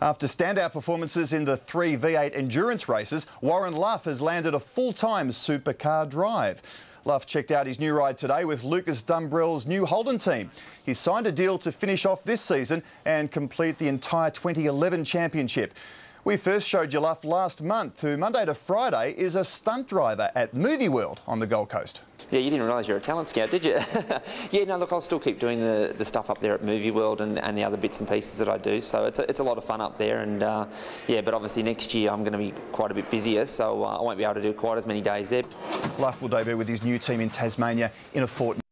After standout performances in the three V8 endurance races, Warren Luff has landed a full-time supercar drive. Luff checked out his new ride today with Lucas Dumbrell's new Holden team. He signed a deal to finish off this season and complete the entire 2011 championship. We first showed you Luff last month, who Monday to Friday is a stunt driver at Movie World on the Gold Coast. Yeah, you didn't realise you're a talent scout, did you? yeah, no, look, I'll still keep doing the, the stuff up there at Movie World and, and the other bits and pieces that I do. So it's a, it's a lot of fun up there. And uh, yeah, but obviously next year I'm going to be quite a bit busier, so uh, I won't be able to do quite as many days there. Luff will debut with his new team in Tasmania in a fortnight.